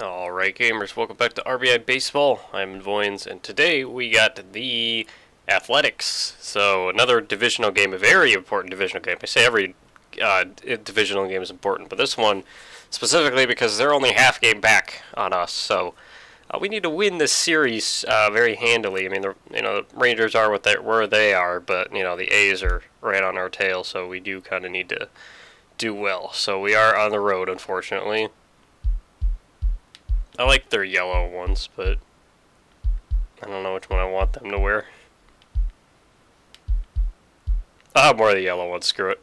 Alright gamers, welcome back to RBI Baseball. I'm Voyens, and today we got the Athletics. So another divisional game, a very important divisional game. I say every uh, divisional game is important, but this one specifically because they're only half game back on us. So uh, we need to win this series uh, very handily. I mean, the, you know, the Rangers are what they where they are, but you know the A's are right on our tail, so we do kind of need to do well. So we are on the road, unfortunately. I like their yellow ones, but I don't know which one I want them to wear. I'll have more of the yellow ones, screw it.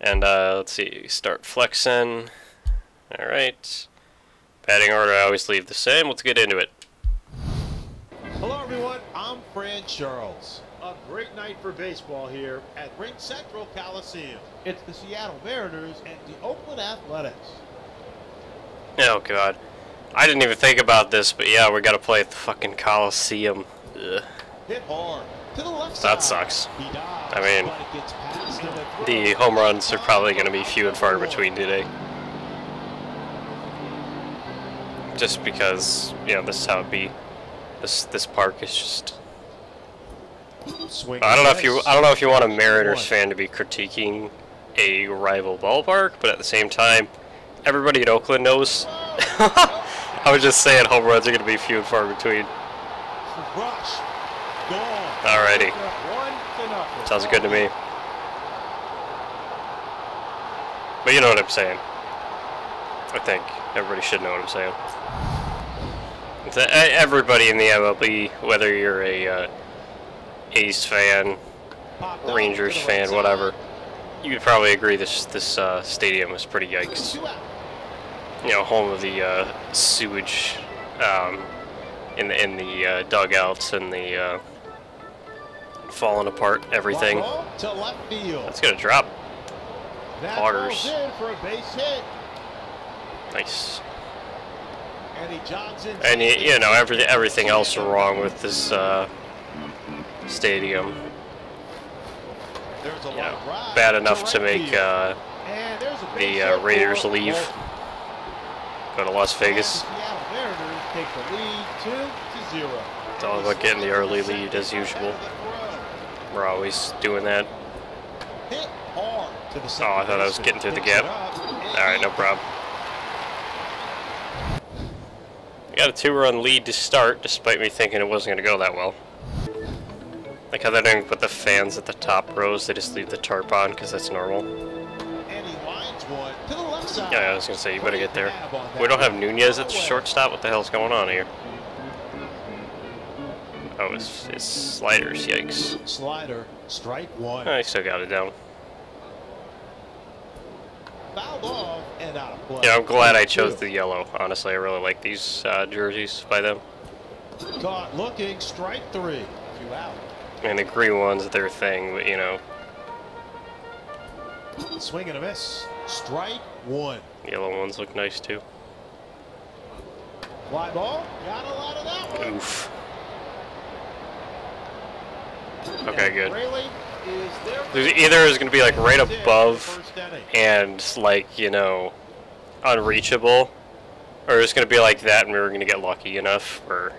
And uh, let's see, start Flexen. Alright. Batting order I always leave the same. Let's get into it. Hello everyone, I'm Fran Charles. A great night for baseball here at RingCentral Coliseum. It's the Seattle Mariners and the Oakland Athletics. Oh god. I didn't even think about this, but yeah, we gotta play at the fucking Coliseum. Ugh. Hit hard to the left That side. sucks. Dives, I mean, but it gets past him and The home runs are probably gonna be few and far between today. Just because, you know, this is how it be. This this park is just Swing I don't know if you I don't know if you want a Mariners fan to be critiquing a rival ballpark, but at the same time, everybody in Oakland knows. I was just saying home runs are going to be few and far between. Alrighty. Sounds good to me. But you know what I'm saying. I think everybody should know what I'm saying. Everybody in the MLB, whether you're a uh, A's fan, Rangers fan, whatever, you would probably agree this this uh, stadium is pretty yikes. You know, home of the uh, sewage um, in the in the uh, dugouts and the uh, falling apart everything. Fly to left field. That's gonna drop. That Poggers. in for a base hit. Nice. And you, you know, every, everything else wrong with this uh, stadium. A You know, bad enough to make uh, And there's a the uh, Raiders leave, Go to Las Vegas. And the Seattle Mariners take the lead two to zero. It's all about getting the early lead as usual. We're always doing that. Hit hard to the Oh, I thought I was getting through the gap. Alright, no problem. We got a two-run lead to start, despite me thinking it wasn't going to go that well. Like how they don't even put the fans at the top rows, they just leave the tarp on because that's normal. Yeah, I was going to say, you better get there. We don't have Nunez at the shortstop? What the hell's going on here? Oh, it's, it's sliders, yikes. Slider, strike one. I still got it down. Fouled off and out of play. Yeah, I'm glad I chose the yellow. Honestly, I really like these uh, jerseys by them. Caught looking, strike three. Two out. And the green one's their thing, but you know, Swing and a miss. Strike one. yellow ones look nice too. Fly ball. Got a lot of that one. Oof. Okay, good. Raleigh is there. There's either is going to be like right above and like, you know, unreachable, or it's going to be like that and we were going to get lucky enough, or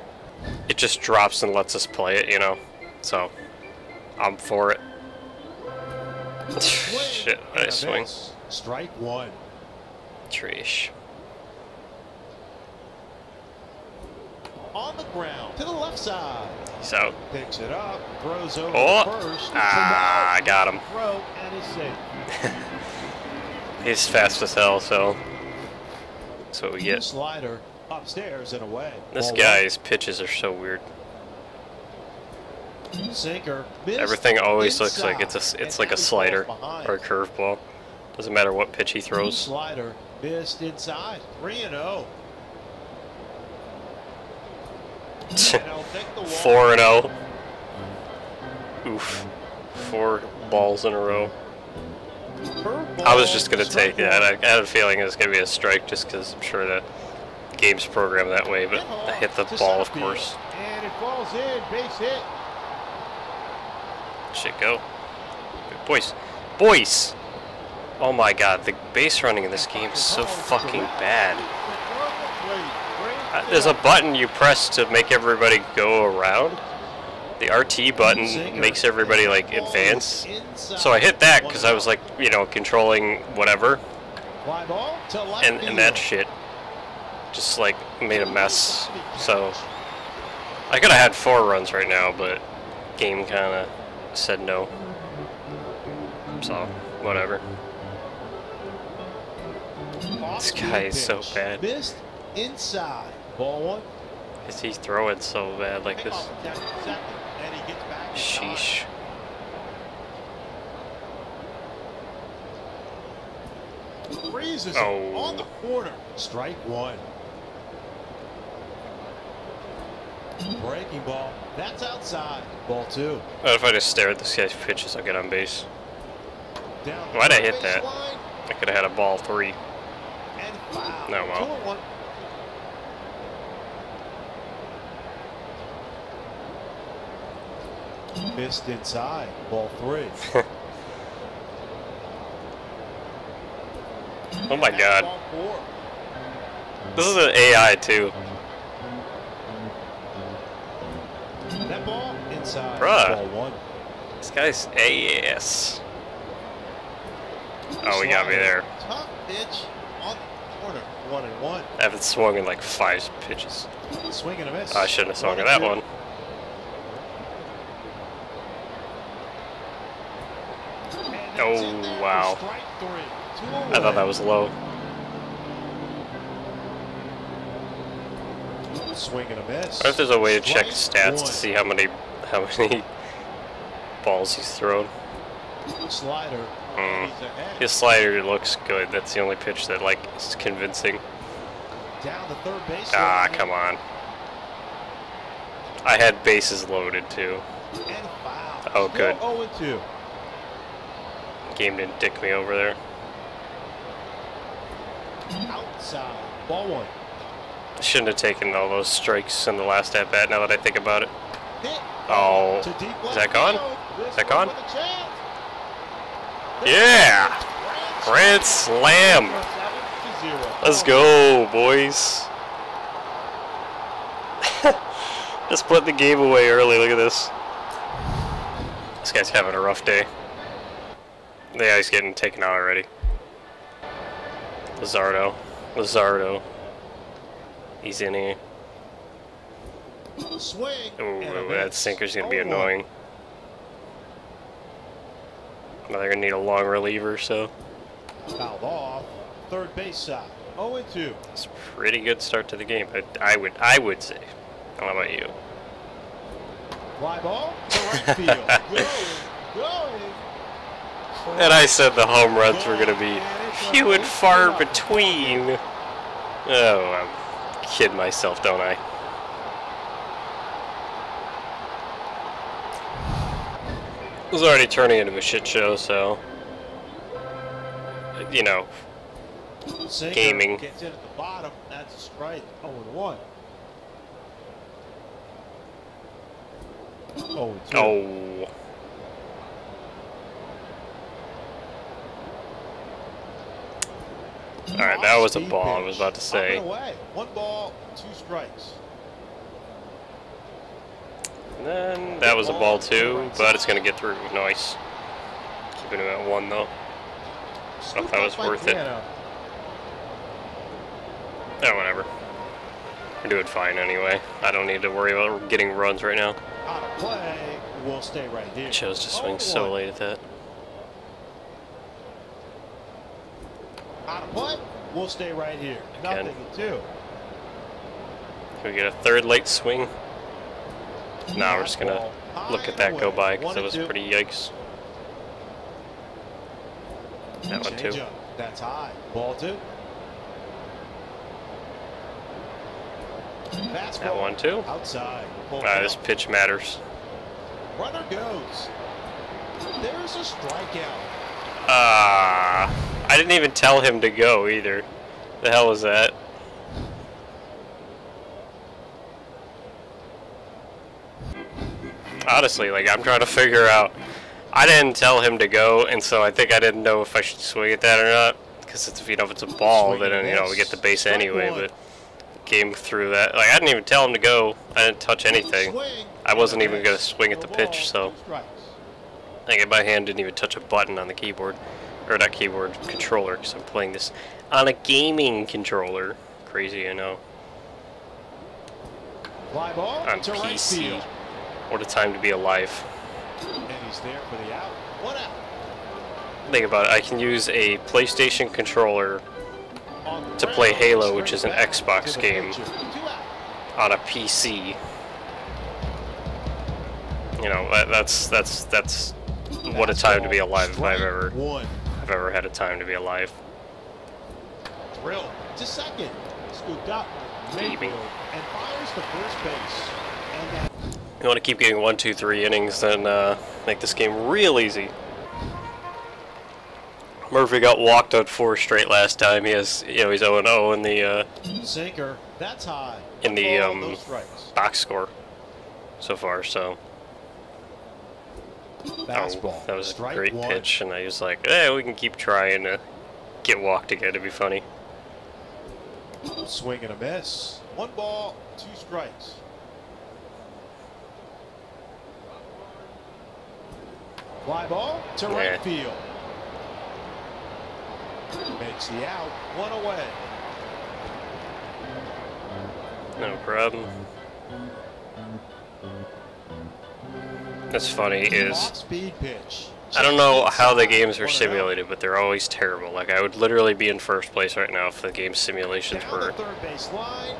it just drops and lets us play it, you know? So, I'm for it. Shit, a swing. Strike one. Trash. On the ground to the left side. He's out. Picks it up. Throws over Oh. first. Ah, I got him. Throw and he's safe. He's fast as hell, so that's what we get. Slider upstairs and away. This guy's pitches are so weird. Sinker. Everything always looks like it's a it's like a slider or a curveball. Doesn't matter what pitch he throws. Slider missed inside. 3 and oh. 0. And he'll take the walk. Four and zero. Oof. Four balls in a row. I was just gonna take that. I. I had a feeling it was gonna be a strike just because I'm sure the game's programmed that way. But I hit the ball, of course. And it falls in. Base hit. Shit, go. Boys, boys. Oh my God, the base running in this game is so fucking bad. Uh, There's a button you press to make everybody go around. The RT button makes everybody like advance. So I hit that because I was like, you know, controlling whatever, and and that shit just like made a mess. So I could have had four runs right now, but game kind of said no. So whatever. This guy is so bad. Missed inside. Ball one. Is he throwing so bad like this? Off the second, second, and he gets back in time. Sheesh. Freezes Oh. on the corner. Strike one. Breaking ball. That's outside. Ball two. What if I just stare at this guy's pitches? I'll get on base. Why'd I hit that? I could have had a ball three. Oh, and foul. No, well. Two and one. Missed inside. Ball three. Oh my god. This is an AI too. That ball inside. Bruh. Ball one. This guy's AS. Oh, he got me there. Tough pitch on the corner. One and one. I haven't swung in like five pitches. Swing and a miss. I shouldn't have swung at that two. one. Oh, that's in there for wow. strike three. Two I thought that was low. Swing and a miss. What if there's a way to check stats to see how many how many balls he's thrown? Slider. Mm. His slider looks good. That's the only pitch that like is convincing. Down the third base. Ah, come on. I had bases loaded too. Oh, good. Still 0 and 2. Game didn't dick me over there. Outside. Ball one. I shouldn't have taken all those strikes in the last at bat. Now that I think about it. Oh, is that gone? Is that gone? With a chance. Yeah! Grand slam! Seven to zero. Let's go, boys. Just put the game away early. Look at this. This guy's having a rough day. Yeah, he's getting taken out already. Luzardo. Luzardo. He's in here. Swing. Ooh, that sinker's gonna be annoying. They're gonna need a long reliever, so Fouled off. Third base side. 0 and 2. it's a pretty good start to the game. I, I would, I would say. Know about you. Fly ball to right field. going. Going. And I said the home runs were gonna be few and far between. Oh, I'm kidding myself, don't I? It was already turning into a shit show, so you know, Gaming. Gets in at the bottom. That's a strike. 0 and 1. 0 and 2. oh, all right, that was a ball. I was about to say. One ball, two strikes. And then that was a ball too, but it's gonna get through. Nice. Keeping him at one though. Scooped that was worth it. Piano. Yeah, whatever. We're doing fine anyway. I don't need to worry about getting runs right now. Out of play. We'll stay right here. Chose to swing so late at that. Out of play. We'll stay right here. Again. Nothing to two. Can we get a third late swing? Nah, we're just gonna look at that go by because it was pretty yikes. That one too. That's high. Ball two. That one too. Outside. Ah, this pitch matters. Runner goes. There's a strikeout. Ah, I didn't even tell him to go either. The hell was that? Honestly, like I'm trying to figure out. I didn't tell him to go, and so I think I didn't know if I should swing at that or not. Because it's you know if it's a ball, then you know we get the base anyway. But game through that. Like I didn't even tell him to go. I didn't touch anything. I wasn't even gonna swing at the pitch, so like my hand didn't even touch a button on the keyboard, or not keyboard controller, because I'm playing this on a gaming controller. Crazy, I know. On PC. What a time to be alive. And he's there for the out. One out. Think about it. I can use a PlayStation controller To play Halo, which is an Xbox game. pitcher. Two out. on a PC. You know, that, that's that's that's what a time to be alive if I've ever I've ever had a time to be alive. Drill to second. Scooped up. Maybe. Mayfield and fires to first base. And that You want to keep getting one, two, three innings, then uh, make this game real easy. Murphy got walked on four straight last time. He has, you know, he's 0 0 in the uh, sinker. That's high. In the, um, box score so far. So Fastball. oh, that was a great one. pitch, and I was like, eh, we can keep trying to get walked again. It'd be funny. Swing and a miss. One ball, two strikes. Fly ball to Yeah. right field. Makes the out. One away. No problem. That's funny is. I don't know how the games are One and out. simulated, but they're always terrible. Like I would literally be in first place right now if the game simulations were. third base line.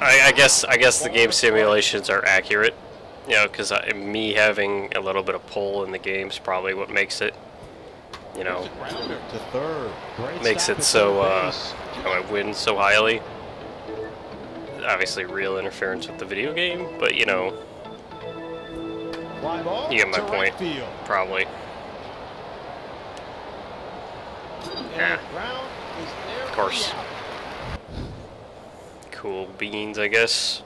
I, I guess I guess the game simulations are accurate, you know, because me having a little bit of pull in the game is probably what makes it, you know, makes it so uh, you know, I win so highly. Obviously, real interference with the video game, but you know, you get my point. probably. Yeah. Of course. Cool beans, I guess.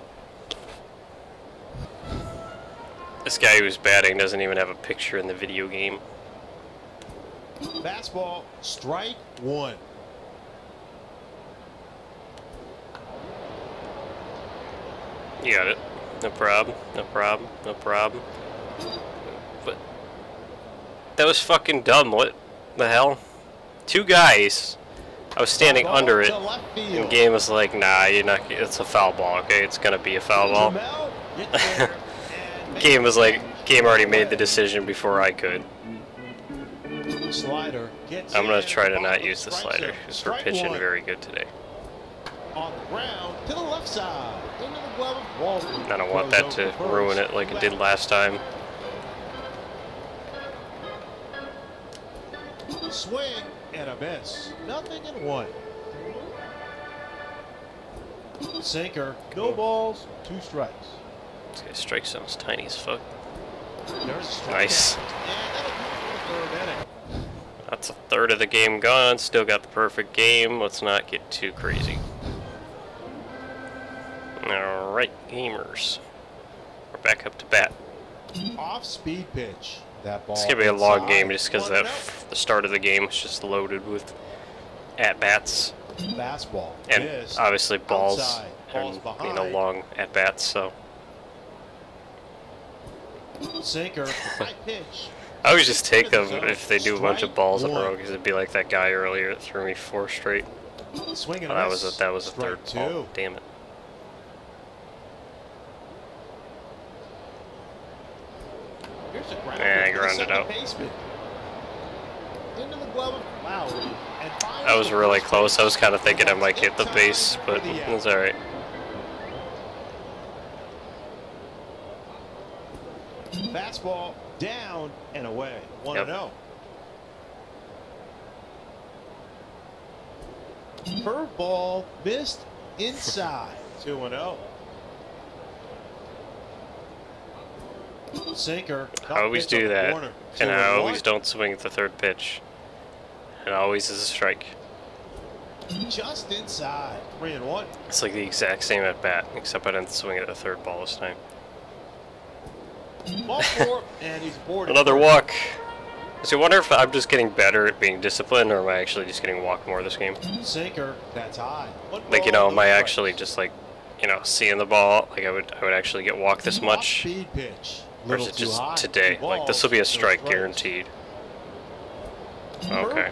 This guy who's batting doesn't even have a picture in the video game. Fastball, strike one. You got it. No problem. No problem. No problem. But that was fucking dumb. What the hell? Two guys. I was standing Ball under it, and game was like, "Nah, you're not. It's a foul ball. Okay, it's gonna be a foul ball." Jamel gets there and Game was like, game already made the decision before I could. Slider gets I'm gonna try to not use the slider because we're pitching very good today. on the ground to the left side into the glove of Walton. I don't want that to ruin it like it did last time. Swing and a miss. Nothing in one. Sinker, no oh. balls, two strikes. This guy's strike zone's tiny as fuck. There's a strikeout. Nice. And that'll do it for the third inning. That's a third of the game gone. Still got the perfect game. Let's not get too crazy. Alright, gamers. We're back up to bat. Off speed pitch. That ball. It's gonna be a long inside. game just because One the, and out. the start of the game is just loaded with at bats Fastball. and obviously balls Outside. Balls and you know long at bats. So Sinker. High pitch. I always just take them if they do a bunch of balls in a row because it'd be like that guy earlier that threw me four straight. Swing and Oh, that was a, that was a third two. ball. Damn it. Here's a ground. Yeah, I grounded out. baseman. Into the glove of Lowrie. And I was really close. I was kind of thinking I might hit the base, but it's alright. Fastball down and away. One Yep. and oh. zero. Curveball missed inside. Two and oh. zero. Sinker. I always do that, and I always don't swing at the third pitch. It always is a strike. Just inside. Three and one. It's like the exact same at bat, except I didn't swing at the third ball this time. Ball four, and he's boarded. Another walk. So I wonder if I'm just getting better at being disciplined, or am I actually just getting walked more this game? Sinker. That's high. One Like you know, no am I actually just like, you know, seeing the ball? Like I would, I would actually get walked this much, Off-speed pitch. or is it just high. today? Two Like this will be a strike guaranteed. Okay.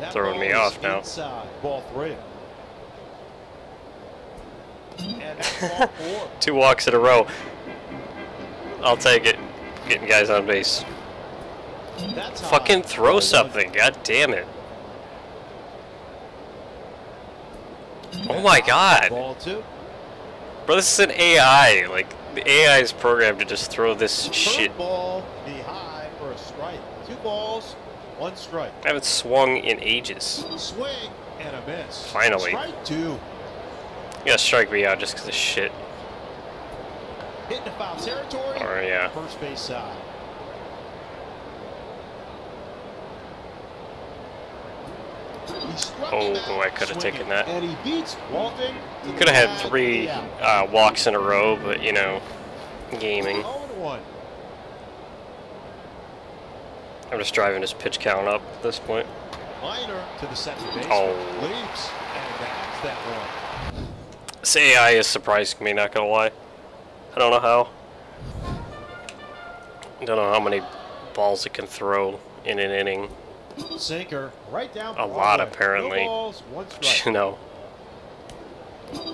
That Throwing me off now. Inside. Ball three. And ball four. Two walks in a row. I'll take it. Getting guys on base. That's. Fucking throw something. God damn it. Oh my god. Ball two. Bro, this is an AI. Like, the AI is programmed to just throw this shit. Ball be high for a strike. Two balls, one strike. I haven't swung in ages. Swing and a miss. Finally. Strike two. You gotta strike me out just because of shit. Hitting the foul territory. Or, yeah. First base side. Oh, oh, I coulda taken that. And he beats Walton. to Could have had three for the out. uh, walks in a row, but, you know, gaming. 0 and 1. I'm just driving his pitch count up at this point. Minor to the second base. Oh. Leaps and that one. This AI is surprising me, not gonna lie. I don't know how. I don't know how many balls it can throw in an inning. Sinker right down. A lot, Broadway. apparently. No balls. You know,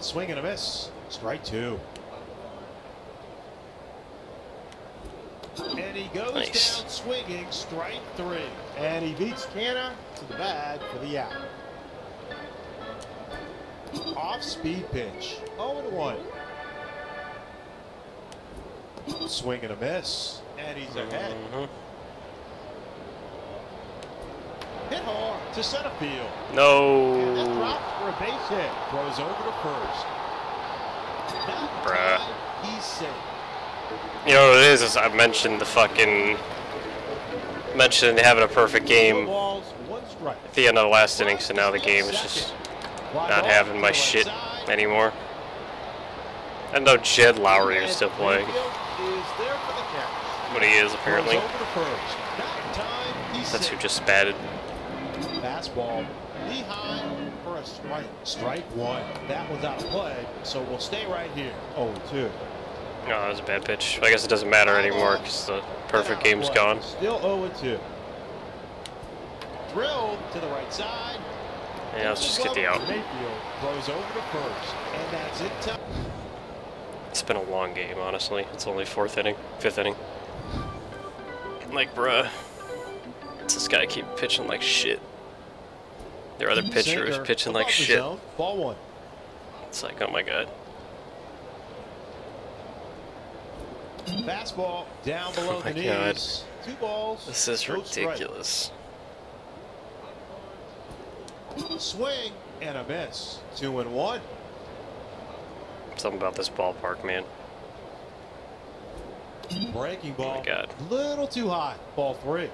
Swing and a miss. Strike two. And he goes Nice. down swinging. Strike three. And he beats Canha to the bag for the out. Off speed pitch. 0 and 1. Swing and a miss. And he's ahead. Mhm. Hit hard to center field. And that no. for a base hit. Throws over to first. That Bruh. time, he's safe. You know what it is? Is I mentioned the fucking mentioned having a perfect game balls, one strike. at the end of the last inning, so now the game is just not having my shit anymore. I know Jed Lowrie is still playing, but he is apparently. That's who just batted. Fastball, knee high for a strike. Strike one. That was out of play, so we'll stay right here. 0-2. No, that was a bad pitch. I guess it doesn't matter anymore because the perfect game's gone. Still 0-2. Drilled to the right side. Yeah, let's just get the out. Mayfield throws over to first, and that's it. Time. It's been a long game, honestly. It's only fourth inning, fifth inning. Like, bruh, does this guy keep pitching like shit? Their other pitcher is Sinker pitching like above the shit. zone. Ball one. It's like, oh my god. Fastball down below Oh my the God. knees. Two balls. This is no strike. ridiculous. Swing and a miss. Two and one. Something about this ballpark, man. Breaking ball. Oh my God. Little too high. Ball three.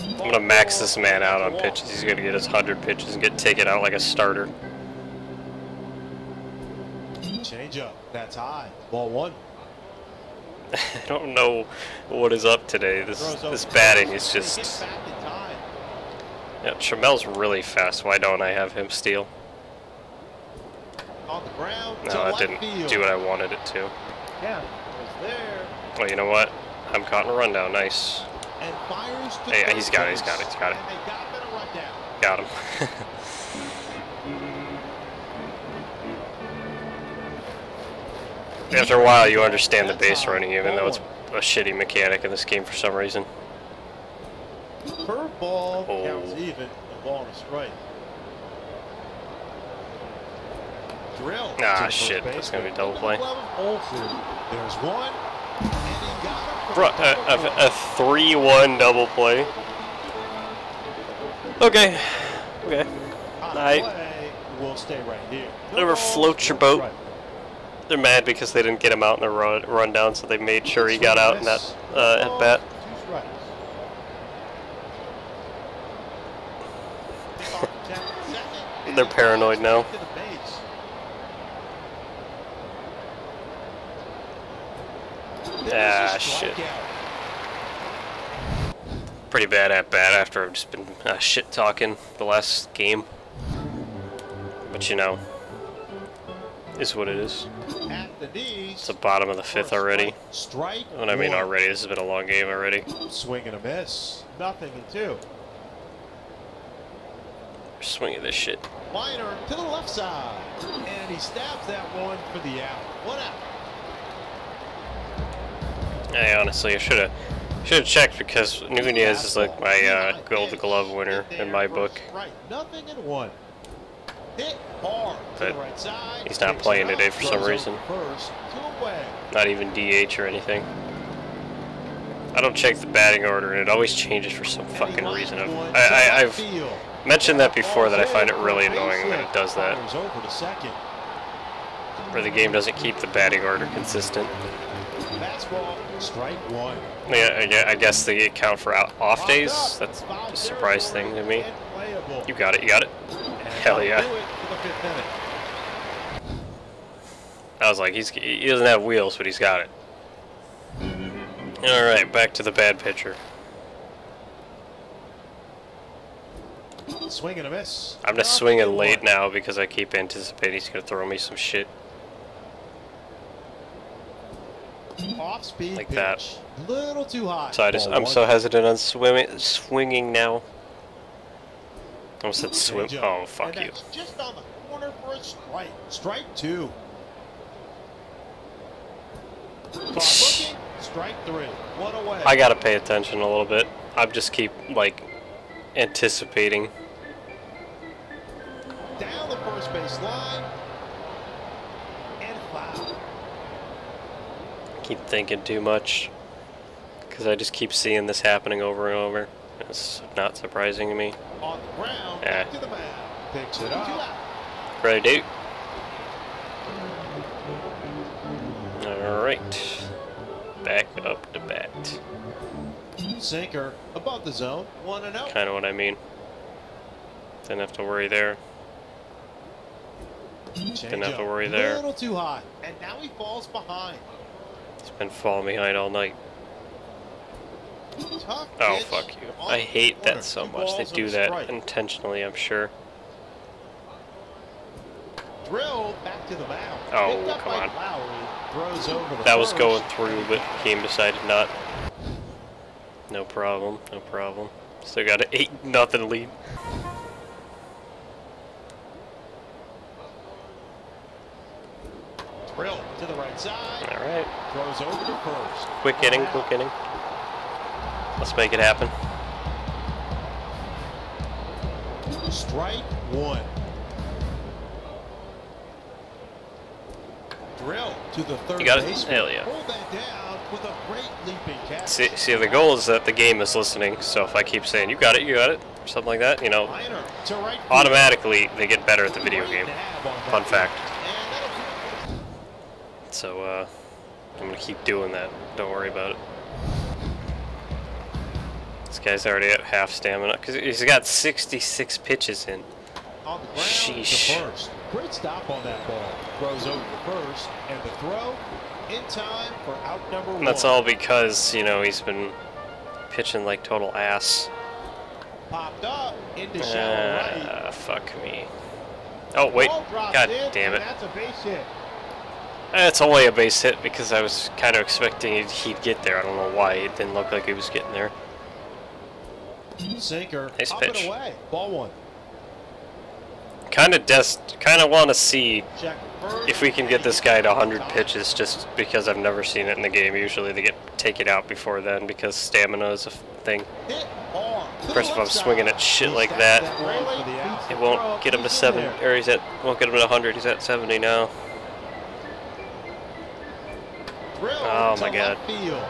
I'm gonna max this man out on pitches. He's gonna get his 100 pitches and get taken out like a starter. Change up. That's high. Ball one. I don't know what is up today. This this batting is and he gets just. Yeah, Trammell's really fast. Why don't I have him steal? On the ground. No, that didn't field. do what I wanted it to. Yeah, was there Oh, you know what? I'm caught in a rundown. Nice. and fires to Hey, he's got it, He's got it, he's got it. Got him in a rundown. Got him. After a while, you understand the base running, even though it's a shitty mechanic in this game for some reason. Curveball Oh. counts even. The ball and a strike. Drill. Ah, to the shit, that's gonna be baseman. double play. There's one. And he got him Bro, a, a, a 3-1 double play. Okay. Okay. On I- play, We'll stay right here. Never float your boat. They're mad because they didn't get him out in the run, rundown, so they made sure he got out in that uh, at bat. Two strikes. Off the check, second, They're paranoid now. Ah, shit. Pretty bad at bat after I've just been uh, shit talking the last game. But you know, is what it is. It's the bottom of the fifth already. Strike. I mean already, this has been a long game already. Swing and a miss. Nothing in two. We're swinging this shit. Minor to the left side. And he stabs that one for the out. One out. Hey, honestly, I should have should have checked because Nunez is like my uh, Gold Glove winner in my book. Right. Nothing in one. Hit hard to But the right side. he's not playing today for some reason. First to away. Not even DH or anything. I don't check the batting order, and it always changes for some fucking reason. I've, I, I, I've mentioned that before that I find it really annoying that it does that, where the game doesn't keep the batting order consistent. Yeah, I guess they account for off days. That's a surprise thing to me. You got it, you got it. Hell yeah. I was like, he's he doesn't have wheels, but he's got it. All right, back to the bad pitcher. Swing and a miss. I'm just swinging late now because I keep anticipating he's gonna throw me some shit. Off speed Like pitch. that. Little too high. So I just, I'm so hesitant on swimming swinging now. I almost said swim. Oh fuck you. Just on the corner for a strike. Strike two. Looking. Strike three. One away. I gotta pay attention a little bit. I just keep like anticipating. Down the first base line. And foul. Keep thinking too much because I just keep seeing this happening over and over. It's not surprising to me. On the ground. Yeah. Back to the mound. Picks it up. Ready, dude? All right. Back up to bat. Sinker above the zone. One and oh. out. Kind of what I mean. Didn't have to worry there. Didn't have to Changeup. worry there. A Little too high. And now he falls behind. It's been falling behind all night. Tough Oh, fuck you. I hate that so much. They do that strike. intentionally, I'm sure. Drill back to the mound. Oh, come on. Lowrie. Throws over the That was going through, but game decided not. No problem, no problem. Still got an 8 nothing lead. Drilled to the right side. Alright. Throws over to first. Quick inning, quick inning. Let's make it happen. Strike one. Drill to the third You got it? baseman. Hell yeah. Pulled that down with a great leaping catch. See, see, the goal is that the game is listening, so if I keep saying, you got it, you got it, or something like that, you know, right automatically they get better at the video game. nab on that Fun fact. And that'll do it. So, uh, I'm gonna keep doing that. Don't worry about it. This guy's already at half stamina, because he's got 66 pitches in. On the ground Sheesh. to first. Great stop on that ball. Throws over to first. And the throw in time for out number one. That's all because, you know, he's been pitching like total ass. Popped up into shallow right. Uh, fuck me. Oh, wait. God in, damn it. That's a base hit. It's only a base hit because I was kind of expecting he'd, get there. I don't know why. It didn't look like he was getting there. Sinker. Nice up pitch. and away. Ball one. Kind of just, kind of want to see if we can get this guy to 100 pitches just because I've never seen it in the game. Usually they get taken out before then because stamina is a thing. Hit hard. To Of course, if I'm swinging at shit like that, one for the out. It won't get him to 7, or he's at, won't get him to 100, he's at 70 now. Oh, my God. field.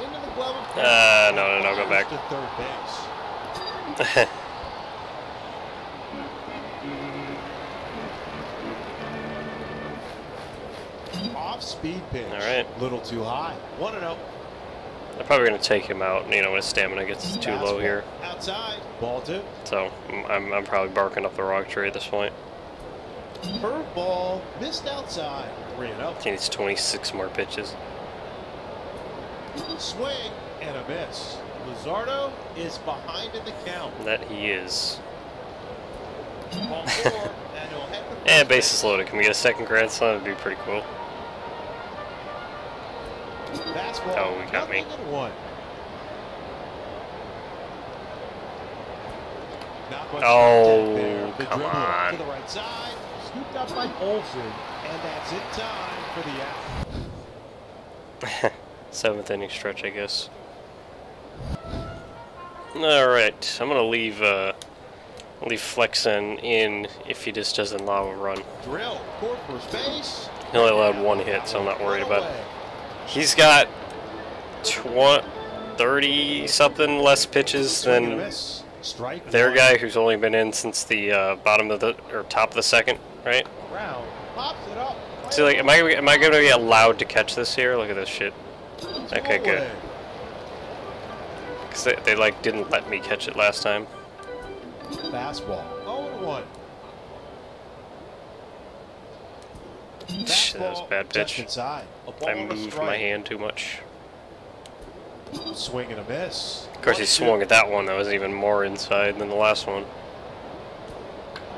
Into the glove of Uh, no, no, no, go back. To third base. Off speed pitch. All right. Little too high. One and oh. I'm probably going to take him out, you know, when his stamina gets too low here. Outside. Ball two. So, I'm, I'm, I'm probably barking up the wrong tree at this point. Curveball missed outside. 3 and up. He needs 26 more pitches. Swing and a miss. Luzardo is behind in the count. That he is. Ball and he'll head to And first bases loaded. Can we get a second grand slam? That'd be pretty cool. Fastball. Oh, we got me. nothing and one. Not much Oh. The come on. To the right side, scooped up by Olson, and that's in time for the out. Seventh inning stretch, I guess. All right, I'm gonna leave uh, leave Flexen in if he just doesn't allow a run. Drill first base. He only allowed one hit, so I'm not worried about it. He's got 20, 30 something less pitches Swing and a than their guy, who's only been in since the uh, bottom of the or top of the second, right? Brown pops it up. See, like, am I am I gonna be allowed to catch this here? Look at this shit. Okay, good. Cause they, they like didn't let me catch it last time. Fastball. 0 1. Shit, that was a bad pitch. Just inside. A ball I moved my hand too much. Swing and a miss. Of course, he swung at that one that was even more inside than the last one.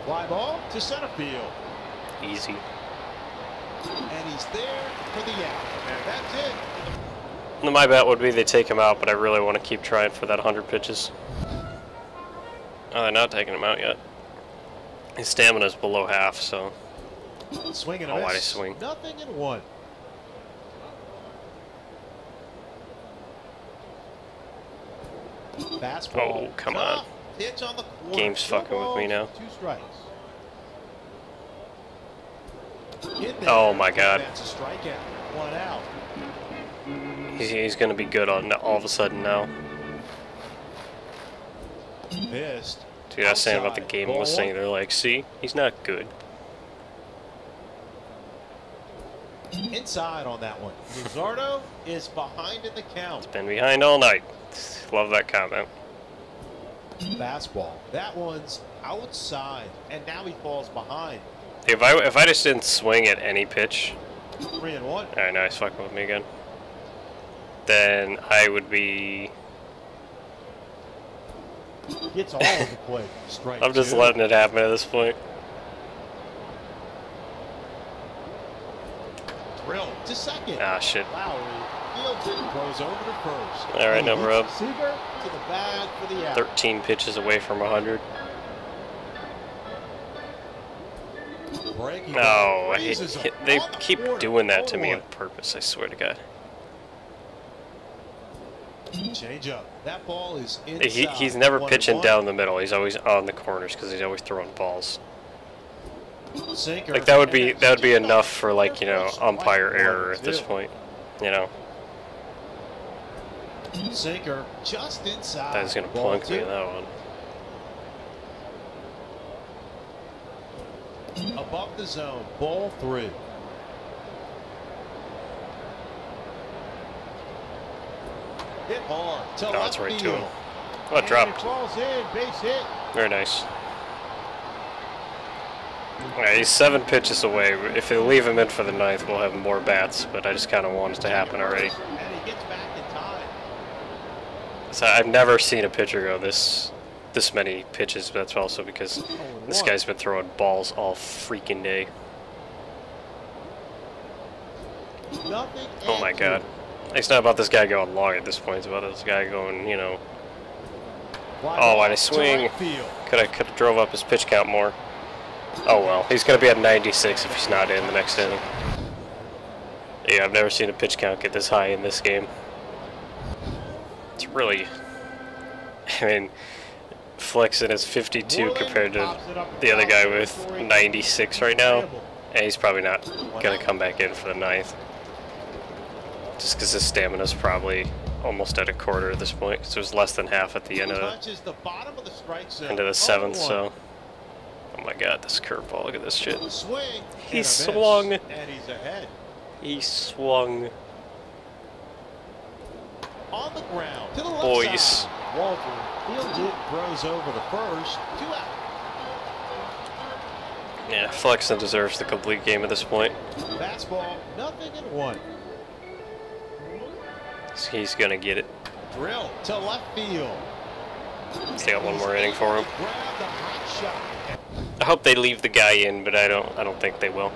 Fly ball to center field. Easy. And he's there for the out. And that's it. My bet would be they take him out, but I really want to keep trying for that 100 pitches. Oh, they're not taking him out yet. His stamina's below half, so Swing and a Oh, miss. swing? Nothing in one. Fastball. Oh, come on. Pitch on the. Game's fucking with me now. Two strikes. Oh, my God. That's a strikeout. One out. he's, he's going to be good on all of a sudden now. Missed. Dude, I was saying about the game Ball listening, one. they're like, see, he's not good. Inside on that one. Luzardo is behind in the count. It's been behind all night. Love that comment. Fastball. That one's outside, and now he falls behind. If I if I just didn't swing at any pitch, Three and one. all right, now he's fucking with me again. Then I would be. Gets all of the plate. Strike. I'm just two. letting it happen at this point. Drill to second. Ah, shit. Lowrie fields it, over to first. All right, no Hits rub. Seager to the bag for the out. 13 pitches away from 100. No, ball I hate, they keep doing that to me on purpose. I swear to God. Change up. That ball is inside. He, he's never One pitching one. down the middle. He's always on the corners because he's always throwing balls. Sinker. Like that would be that would be enough for like you know umpire error at this point. You know Sinker just inside. That's gonna plunk me in that one. Above the zone. Ball three. Hit hard. To No, that's right to him. It And dropped. It falls in. Base hit. Very nice. Yeah, he's seven pitches away. If they leave him in for the ninth, we'll have more bats. But I just kind of want it to happen already. And he gets back in time. So I've never seen a pitcher go this this many pitches. But that's also because this guy's been throwing balls all freaking day. Oh my god. It's not about this guy going long at this point. It's about this guy going, you know, Oh, why'd I swing? could I could have drove up his pitch count more. Oh well, he's gonna be at 96 if he's not in the next inning. Yeah, I've never seen a pitch count get this high in this game. It's really, I mean, Flexen is 52 compared to pops it up the other guy with 96 right now, and he's probably not gonna come back in for the ninth. Just because his stamina's probably almost at a quarter at this point, because it was less than half at the end of the Touches the bottom of the strike zone. into the seventh. So, oh my God, this curveball! Look at this shit. He and a miss. swung. And he's ahead. He swung. On the ground. To the left Boys. Fields it, throws over the first. Two out. Yeah, Flexen deserves the complete game at this point. Fastball, nothing in one. He's gonna get it. Drill to left field. They got one more inning for him. Grab the hot shot. I hope they leave the guy in, but I don't. I don't think they will.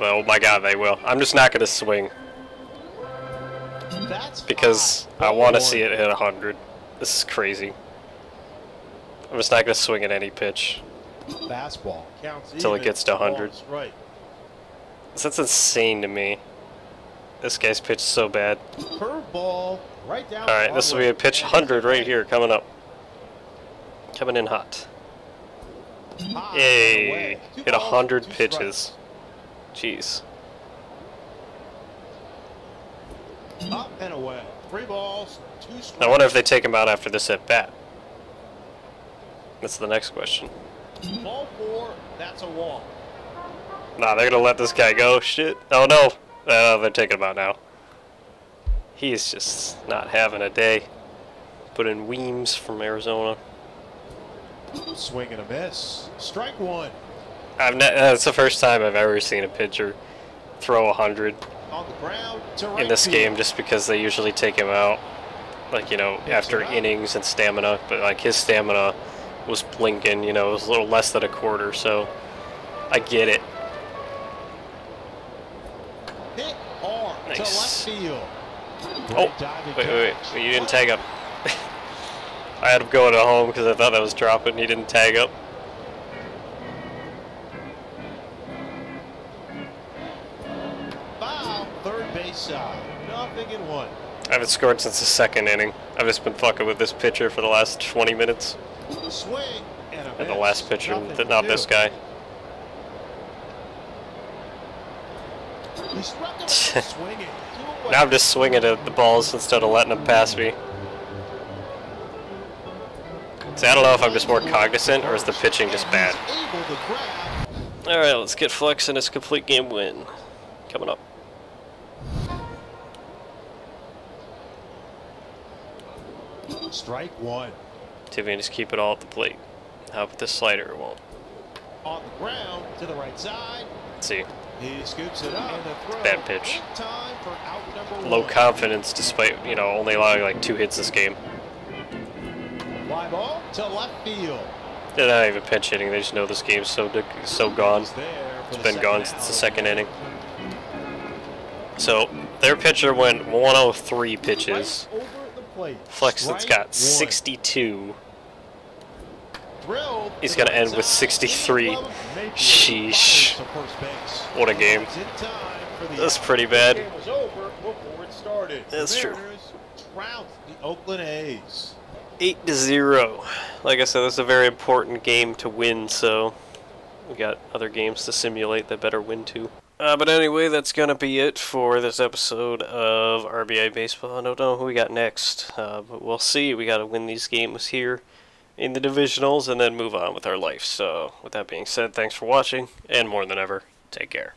Well, oh my God, they will. I'm just not gonna swing That's because high. I want to see it hit hundred. This is crazy. I'm just not gonna swing at any pitch. Fastball counts Till it gets to 100. Ball strike. That's insane to me. This guy's pitched so bad. Curveball right down. All right, this will be a pitch 100 right here coming up. Coming in hot. High Yay! Hit a balls, pitches. Jeez. Away. Three balls, two strikes. I wonder if they take him out after this at bat. That's the next question. Ball four. That's a walk. Nah, they're gonna let this guy go. Shit. Oh no. Uh, they're taking him out now. He's just not having a day. Put in Weems from Arizona. Swing and a miss. Strike one. I've ne- that's the first time I've ever seen a pitcher throw a hundred On the ground to right in this game, just because they usually take him out, like you know, after innings and stamina. But like his stamina was blinking, you know, it was a little less than a quarter. So I get it. Hit hard Nice. Oh, wait, wait, wait, you didn't tag up. I had him going to home because I thought that was dropping. He didn't tag up. Haven't scored since the second inning. I've just been fucking with this pitcher for the last 20 minutes. Swing and And the last pitcher, not this guy. He struck him out swinging. Two away. Now I'm just swinging at the balls instead of letting them pass me. See, I don't know if I'm just more cognizant or is the pitching just bad. he's able to grab. Alright, let's get Flexen his complete game win. Coming up. Strike one. See if we can just keep it all at the plate. How about this slider? It won't. On the ground to the right side. Let's see. He scoops it up. And. Bad pitch. Time for out Low confidence despite, you know, only allowing like two hits this game. Fly ball to left field. They're not even pinch hitting. They just know this game's so so gone. He's there for It's the been gone since the second inning. So their pitcher went 103 pitches. Right over the plate. Strike got one. 62. Drilled He's gonna end with 63. Sheesh. fires to first base. What a game. It's in time for the That's pretty bad. The game was over before it started. That's the true. The Oakland A's. 8 to 0. Like I said, this is a very important game to win, so we got other games to simulate that better win too. Uh, but anyway, that's gonna be it for this episode of RBI Baseball. I don't know who we got next, uh, but we'll see. We gotta win these games here in the divisionals and then move on with our life. So, with that being said, thanks for watching, and more than ever, take care.